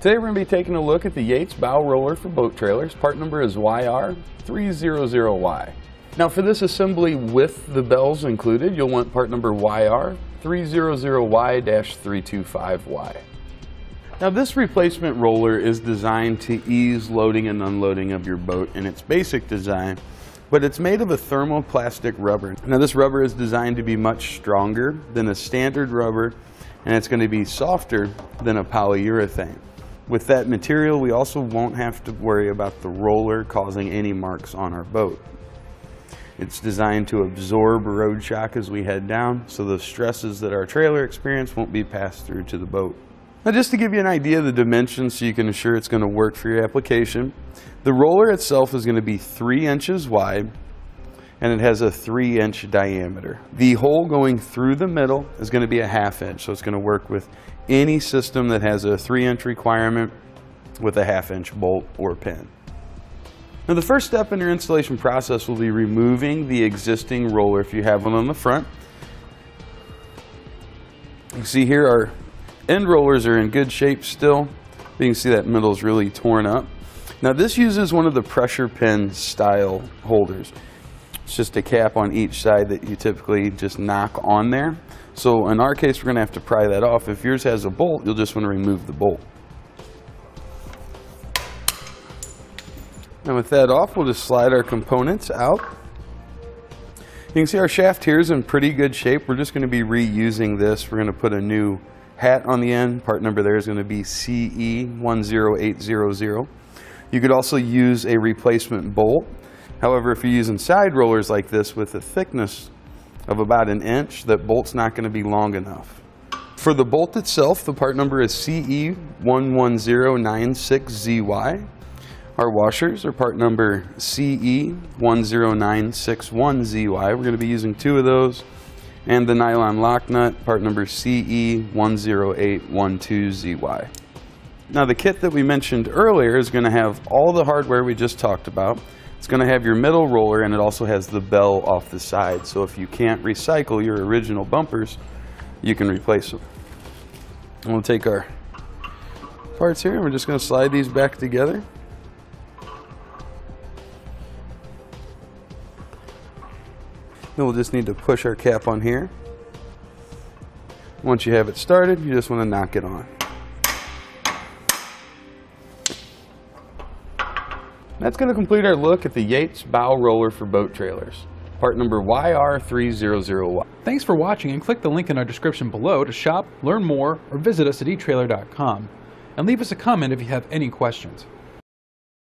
Today we're going to be taking a look at the Yates bow roller for boat trailers. Part number is YR300Y. Now for this assembly with the bells included, you'll want part number YR300Y-325Y. Now this replacement roller is designed to ease loading and unloading of your boat in its basic design, but it's made of a thermoplastic rubber. Now this rubber is designed to be much stronger than a standard rubber, and it's going to be softer than a polyurethane. With that material, we also won't have to worry about the roller causing any marks on our boat. It's designed to absorb road shock as we head down, so the stresses that our trailer experience won't be passed through to the boat. Now just to give you an idea of the dimensions so you can ensure it's going to work for your application, the roller itself is going to be 3 inches wide and it has a 3 inch diameter. The hole going through the middle is going to be a half inch, so it's going to work with any system that has a 3 inch requirement with a half inch bolt or pin. Now the first step in your installation process will be removing the existing roller if you have one on the front. You can see here our end rollers are in good shape still. You can see that middle is really torn up. Now this uses one of the pressure pin style holders. It's just a cap on each side that you typically just knock on there. So in our case, we're going to have to pry that off. If yours has a bolt, you'll just want to remove the bolt. And with that off, we'll just slide our components out. You can see our shaft here is in pretty good shape. We're just going to be reusing this. We're going to put a new hat on the end. Part number there is going to be CE10800. You could also use a replacement bolt. However, if you're using side rollers like this with a thickness of about an inch, that bolt's not going to be long enough. For the bolt itself, the part number is CE11096ZY. Our washers are part number CE10961ZY. We're going to be using two of those and the nylon lock nut, part number CE10812ZY. Now the kit that we mentioned earlier is going to have all the hardware we just talked about. It's going to have your middle roller and it also has the bell off the side. So if you can't recycle your original bumpers, you can replace them. And we'll take our parts here and we're just going to slide these back together. Then we'll just need to push our cap on here. Once you have it started, you just want to knock it on. That's going to complete our look at the Yates bow roller for boat trailers. Part number YR300Y. Thanks for watching and click the link in our description below to shop, learn more, or visit us at eTrailer.com. And leave us a comment if you have any questions.